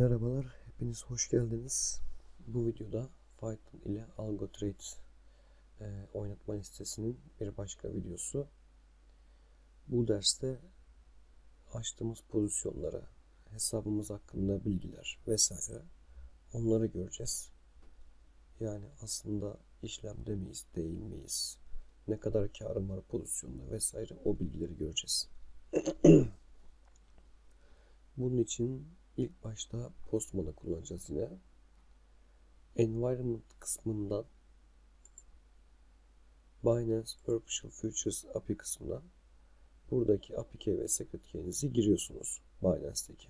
Merhabalar, hepiniz hoş geldiniz. Bu videoda Python ile AlgoTrade e, oynatma listesinin bir başka videosu. Bu derste açtığımız pozisyonlara, hesabımız hakkında bilgiler vesaire onları göreceğiz. Yani aslında işlemde miyiz, değil miyiz, ne kadar karım var pozisyonda vesaire o bilgileri göreceğiz. Bunun için ilk başta Postman'ı kullanacağız yine. Environment kısmından Binance Perpetual Futures API kısmına buradaki API key ve secret key'inizi giriyorsunuz Binance'deki.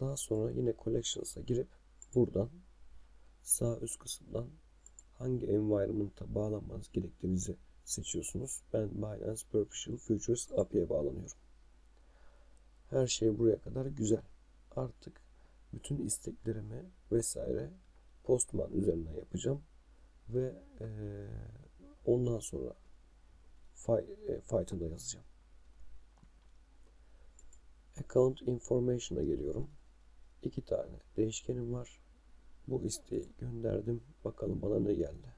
Daha sonra yine Collections'a girip buradan sağ üst kısımdan hangi environment'a bağlanmanız gerektiğinizi seçiyorsunuz. Ben Binance Perpetual Futures API'ye bağlanıyorum. Her şey buraya kadar güzel. Artık bütün isteklerimi vesaire Postman üzerinden yapacağım ve e, ondan sonra Python'da yazacağım. Account Information'a geliyorum. İki tane değişkenim var. Bu isteği gönderdim. Bakalım bana ne geldi.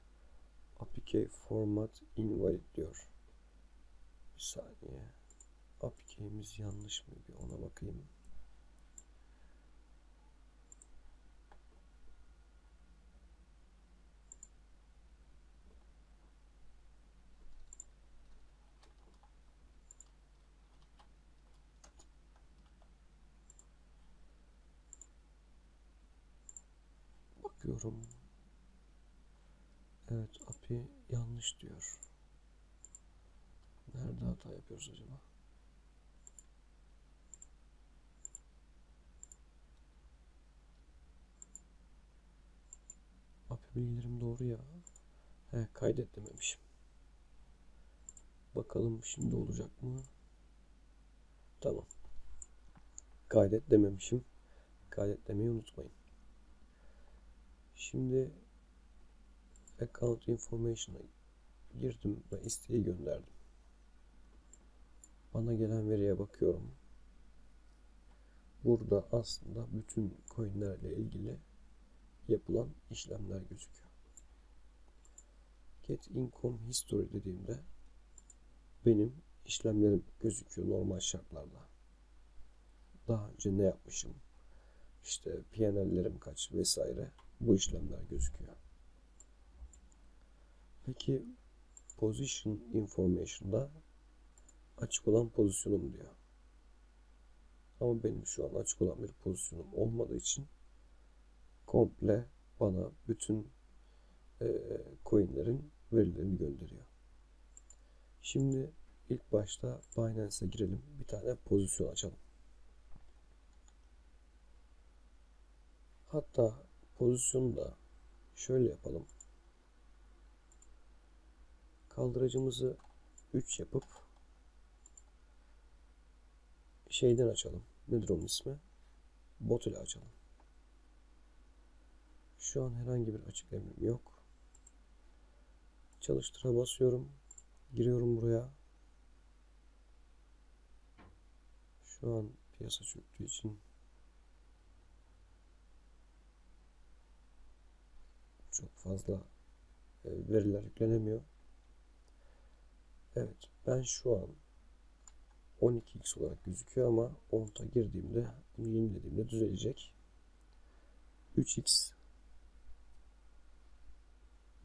APK format invalid diyor. Bir saniye. APK'miz yanlış mı? Bir ona bakayım. Bakıyorum. Evet API yanlış diyor. Nerede hata yapıyoruz acaba? API bilgilerim doğru ya. He kaydet dememişim. Bakalım şimdi olacak mı? Tamam. Kaydet dememişim. Kaydet demeyi unutmayın. Şimdi account information'a girdim ve isteği gönderdim. Bana gelen veriye bakıyorum. Burada aslında bütün coinlerle ilgili yapılan işlemler gözüküyor. Get income history dediğimde benim işlemlerim gözüküyor normal şartlarda. Daha önce ne yapmışım? İşte PNL'lerim kaç vesaire bu işlemler gözüküyor. Peki position information'da açık olan pozisyonum diyor. Ama benim şu an açık olan bir pozisyonum olmadığı için komple bana bütün e, coinlerin verilerini gönderiyor. Şimdi ilk başta Binance'e girelim. Bir tane pozisyon açalım. Hatta pozisyonu da şöyle yapalım. Kaldırıcımızı 3 yapıp şeyden açalım. Nedir onun ismi? Bot ile açalım. Şu an herhangi bir açık emrim yok. Çalıştıra basıyorum. Giriyorum buraya. Şu an piyasa çöktüğü için çok fazla e, veriler yüklenemiyor. Evet ben şu an 12x olarak gözüküyor ama 10'ta girdiğimde bunu yenilediğimde düzelecek. 3x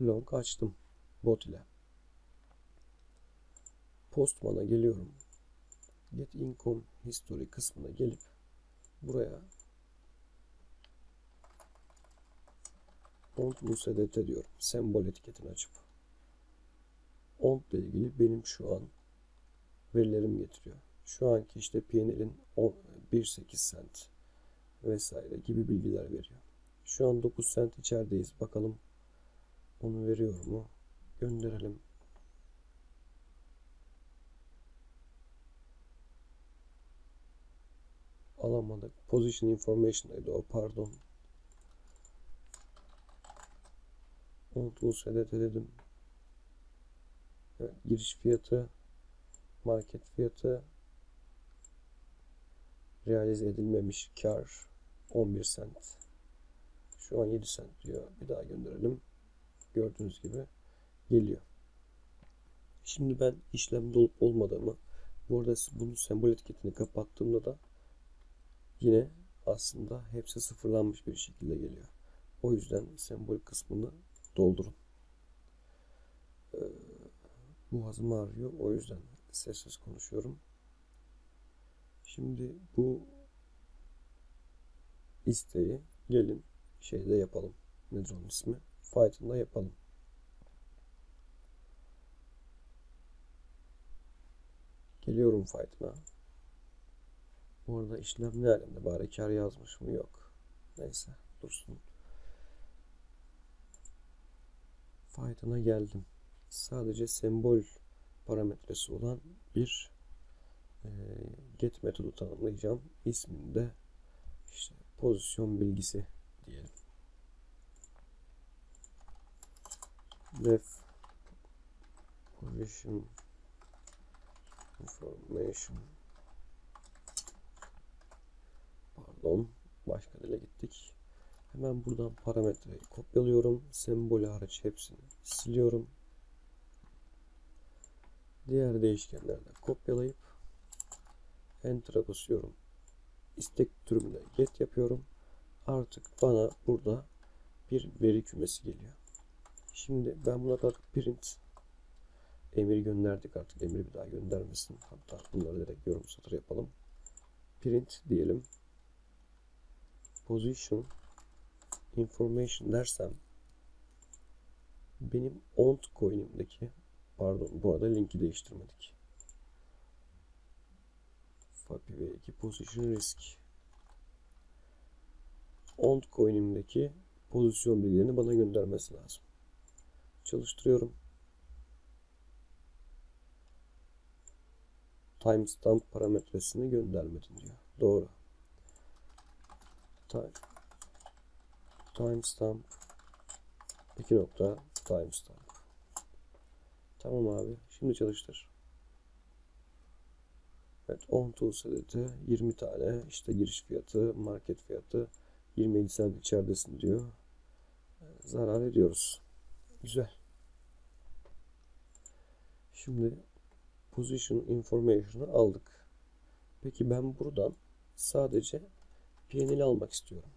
long açtım bot ile. Postman'a geliyorum. Get income history kısmına gelip buraya ont USDT diyorum. Sembol etiketini açıp. Ont ile ilgili benim şu an verilerim getiriyor. Şu anki işte PNL'in 1.8 cent vesaire gibi bilgiler veriyor. Şu an 9 cent içerideyiz. Bakalım onu veriyor mu? Gönderelim. Alamadık. Position information'daydı o pardon. Unutulu sedet dedim. Evet, giriş fiyatı market fiyatı realize edilmemiş kar 11 sent. Şu an 7 sent diyor. Bir daha gönderelim. Gördüğünüz gibi geliyor. Şimdi ben işlemde olup olmadığımı bu arada bunun sembol etiketini kapattığımda da yine aslında hepsi sıfırlanmış bir şekilde geliyor. O yüzden sembol kısmını doldurun. Ee, boğazım ağrıyor. O yüzden sessiz konuşuyorum. Şimdi bu isteği gelin şeyde yapalım. Nedir onun ismi? Python'da yapalım. Geliyorum Python'a. Bu arada işlem ne alemde? Bari kar yazmış mı? Yok. Neyse dursun. Python'a geldim. Sadece sembol parametresi olan bir e, get metodu tanımlayacağım. İsmini de işte pozisyon bilgisi diyelim. Def position information pardon başka dile gittik. Hemen buradan parametreyi kopyalıyorum. Sembolü hariç hepsini siliyorum. Diğer değişkenlerden kopyalayıp Enter'a basıyorum. İstek türümüne get yapıyorum. Artık bana burada bir veri kümesi geliyor. Şimdi ben buna kadar print emir gönderdik artık emir bir daha göndermesin. Hatta bunları direkt yorum satır yapalım. Print diyelim. Position information dersem benim ont coin'imdeki pardon bu arada linki değiştirmedik. FAPI v2 position risk ont coin'imdeki pozisyon bilgilerini bana göndermesi lazım. Çalıştırıyorum. Timestamp parametresini göndermedin diyor. Doğru. Time timestamp 2 nokta timestamp. Tamam abi. Şimdi çalıştır. Evet 10 tools editi 20 tane işte giriş fiyatı market fiyatı 27 cent içeridesin diyor. Zarar ediyoruz. Güzel. Şimdi position information'ı aldık. Peki ben buradan sadece PNL almak istiyorum.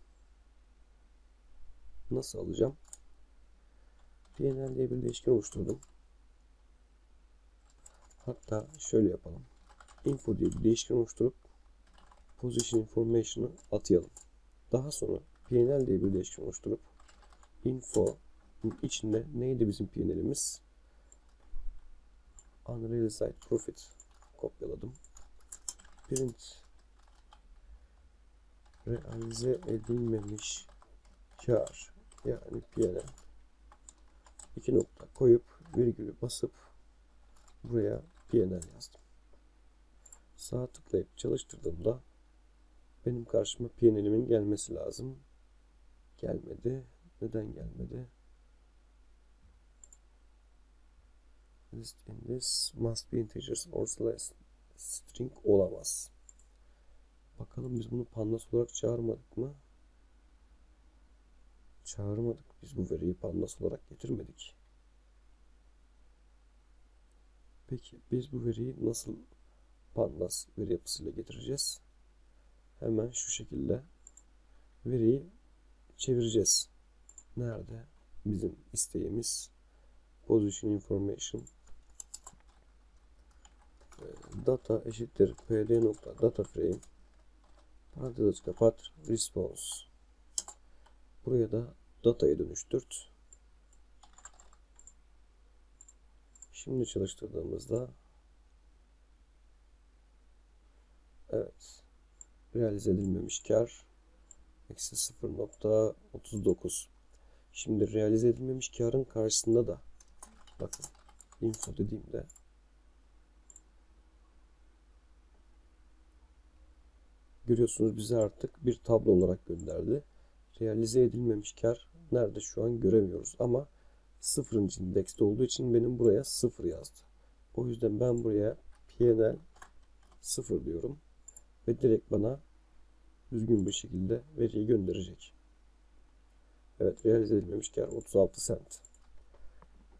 Nasıl alacağım? PNL diye bir değişken oluşturdum. Hatta şöyle yapalım. Info diye bir değişken oluşturup position information'ı atayalım. Daha sonra PNL diye bir değişken oluşturup info içinde neydi bizim PNL'imiz? Unrealized profit kopyaladım. Print realize edilmemiş kar yani PNL iki nokta koyup virgülü basıp buraya PNL yazdım. Sağ tıklayıp çalıştırdığımda benim karşıma PNL'imin gelmesi lazım. Gelmedi. Neden gelmedi? List in this must be integers or slash string olamaz. Bakalım biz bunu pandas olarak çağırmadık mı? Çağırmadık. Biz bu veriyi pandas olarak getirmedik. Peki biz bu veriyi nasıl pandas veri yapısıyla getireceğiz? Hemen şu şekilde veriyi çevireceğiz. Nerede? Bizim isteğimiz position information data eşittir pd nokta data frame. Parantez kapat. Response. Buraya da datayı dönüştürt. Şimdi çalıştırdığımızda evet realize edilmemiş kar eksi 0.39 şimdi realize edilmemiş karın karşısında da bakın info dediğimde görüyorsunuz bize artık bir tablo olarak gönderdi. Realize edilmemiş kar nerede şu an göremiyoruz ama sıfırıncı indekste olduğu için benim buraya sıfır yazdı. O yüzden ben buraya PNL sıfır diyorum ve direkt bana düzgün bir şekilde veriyi gönderecek. Evet realize edilmemiş kar 36 sent.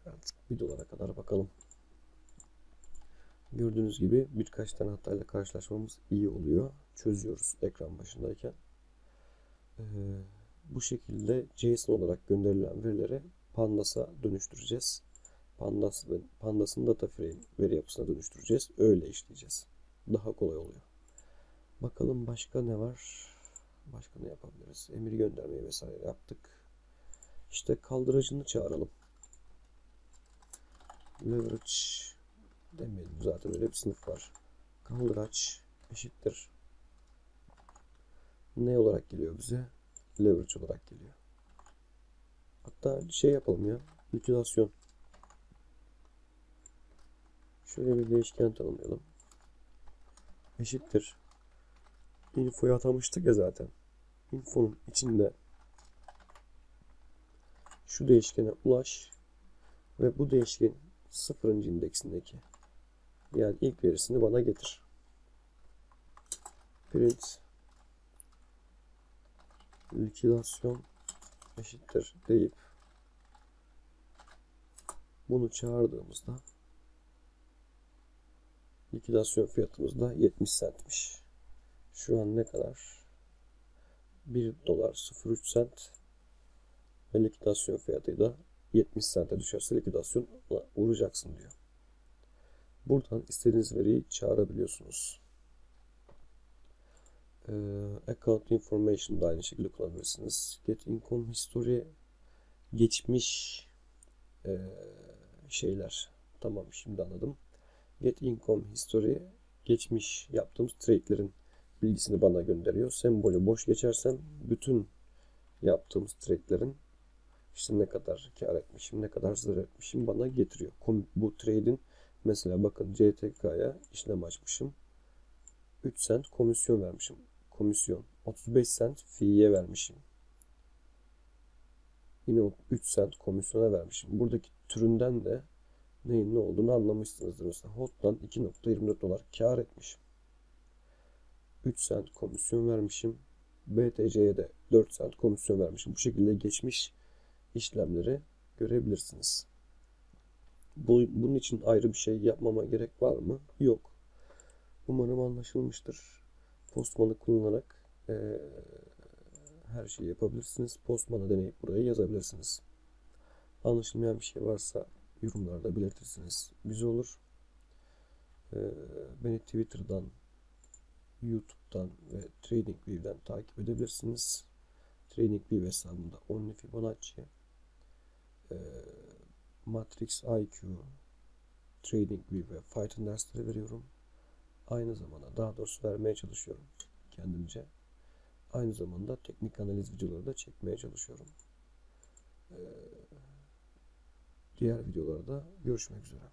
Evet, 1 dolara kadar bakalım. Gördüğünüz gibi birkaç tane hatayla karşılaşmamız iyi oluyor. Çözüyoruz ekran başındayken. Ee, bu şekilde JSON olarak gönderilen verilere Pandas'a dönüştüreceğiz. Pandas Pandas'ın data frame veri yapısına dönüştüreceğiz. Öyle işleyeceğiz. Daha kolay oluyor. Bakalım başka ne var? Başka ne yapabiliriz? Emir göndermeyi vesaire yaptık. İşte kaldıracını çağıralım. Leverage demeyelim. Zaten öyle bir sınıf var. Kaldıraç eşittir. Ne olarak geliyor bize? Leverage olarak geliyor. Hatta şey yapalım ya. Likidasyon. Şöyle bir değişken tanımlayalım. Eşittir. Info'yu atamıştık ya zaten. Info'nun içinde şu değişkene ulaş ve bu değişken sıfırıncı indeksindeki yani ilk verisini bana getir. Print likidasyon eşittir deyip bunu çağırdığımızda likidasyon fiyatımız da 70 centmiş. Şu an ne kadar? 1 dolar 03 cent ve likidasyon fiyatı da 70 cent'e düşerse likidasyon uğrayacaksın diyor. Buradan istediğiniz veriyi çağırabiliyorsunuz. Ee, account information da aynı şekilde kullanabilirsiniz. Get income history geçmiş e, şeyler. Tamam şimdi anladım. Get income history geçmiş yaptığımız trade'lerin bilgisini bana gönderiyor. Sembolü boş geçersem bütün yaptığımız trade'lerin işte ne kadar kar etmişim, ne kadar zarar etmişim bana getiriyor. Bu trade'in mesela bakın CTK'ya işlem açmışım. 3 cent komisyon vermişim. Komisyon. 35 cent fiye vermişim. Yine 3 cent komisyona vermişim. Buradaki türünden de neyin ne olduğunu anlamışsınızdır. Mesela Hot'tan 2.24 dolar kar etmişim. 3 cent komisyon vermişim. BTC'ye de 4 cent komisyon vermişim. Bu şekilde geçmiş işlemleri görebilirsiniz. Bu, bunun için ayrı bir şey yapmama gerek var mı? Yok. Umarım anlaşılmıştır. Postman'ı kullanarak e, her şeyi yapabilirsiniz. Postman'ı deneyip buraya yazabilirsiniz. Anlaşılmayan bir şey varsa yorumlarda belirtirsiniz. Güzel olur. E, beni Twitter'dan, YouTube'dan ve TradingView'den takip edebilirsiniz. TradingView hesabımda Only Fibonacci, e, Matrix IQ, TradingView ve Python dersleri veriyorum. Aynı zamanda daha doğrusu vermeye çalışıyorum kendimce. Aynı zamanda teknik analiz videoları da çekmeye çalışıyorum. Ee, diğer videolarda görüşmek üzere.